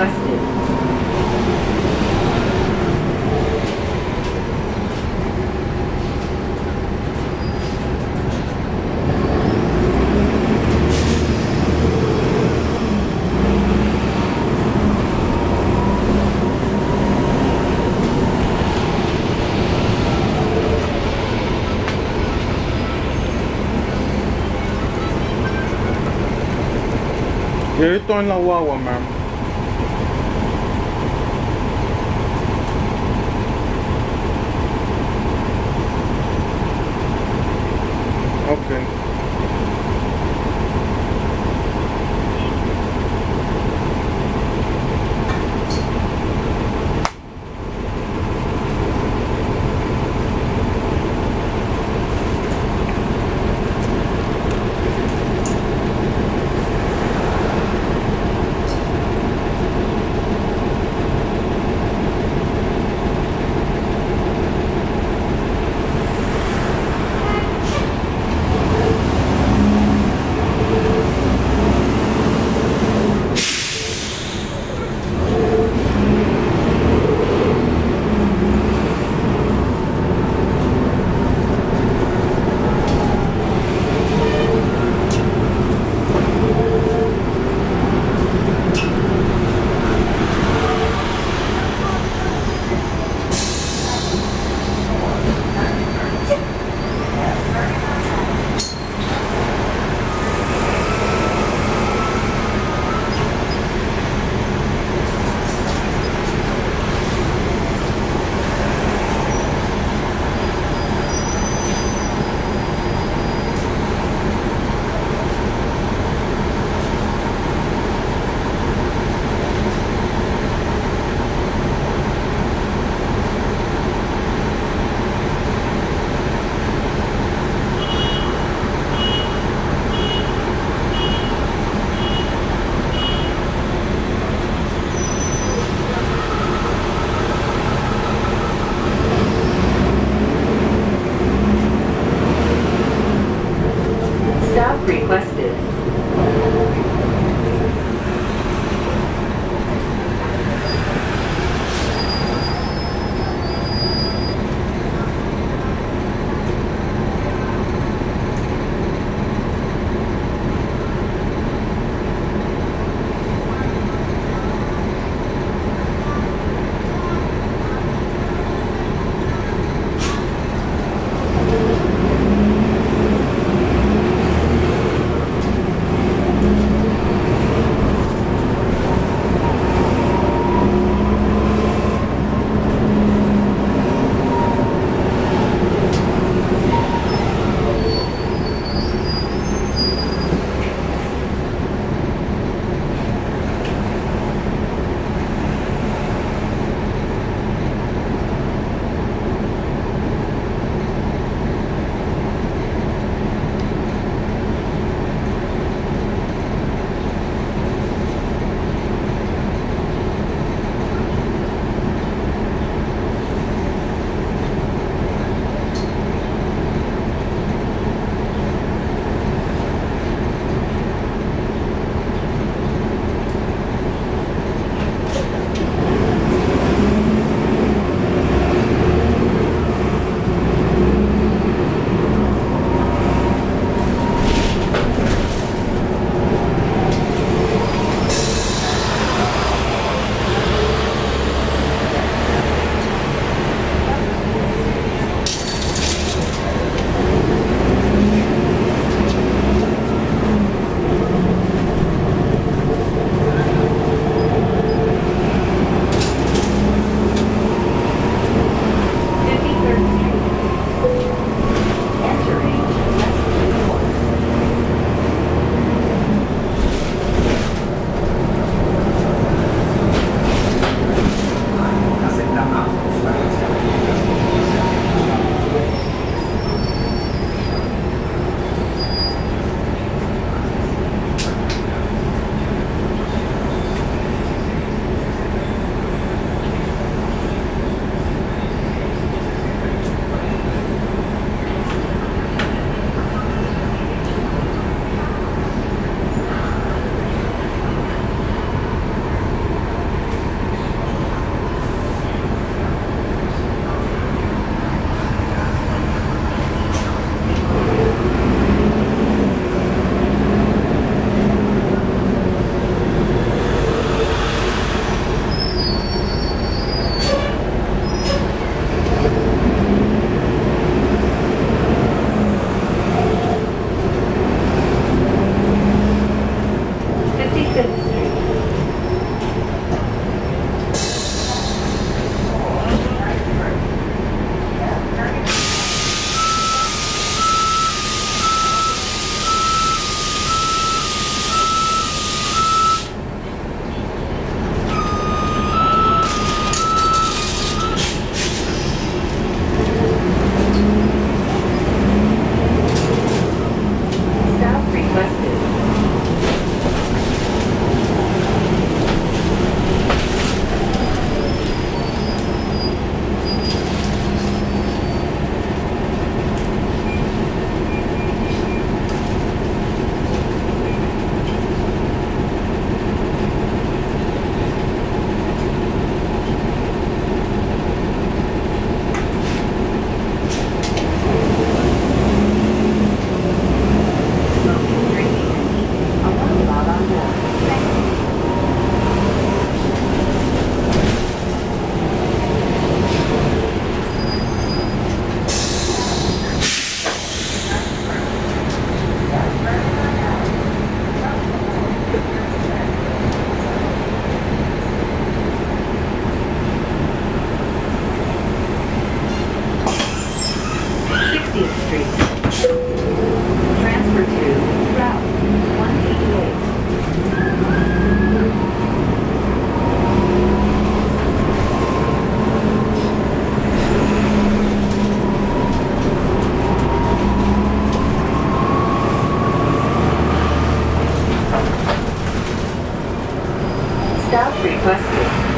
Stop requested. Yeah, ito ang lawawa, ma'am. Stop requested.